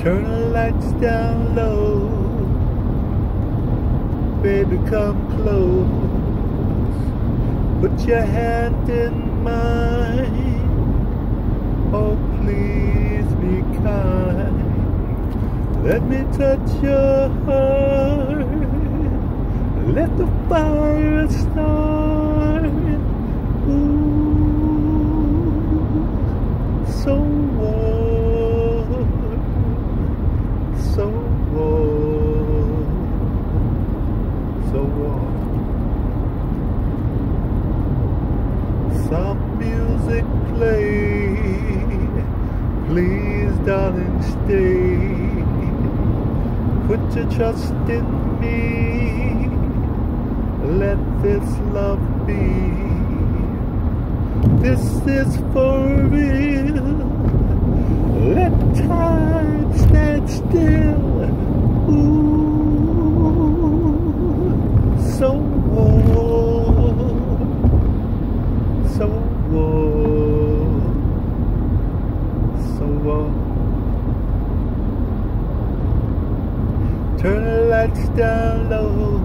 Turn the lights down low. Baby, come close. Put your hand in mine. Oh, please be kind. Let me touch your heart. Let the fire start. So warm, so warm. Some music play. Please, darling, stay. Put your trust in me. Let this love be. This is for real. So warm, so warm, so warm. Turn the lights down low.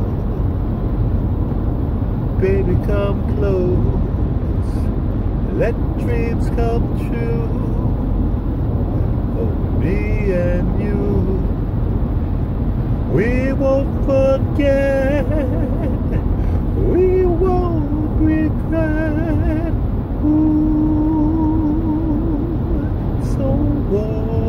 Baby, come close. Let dreams come true. Oh, me and you. We won't forget. 我。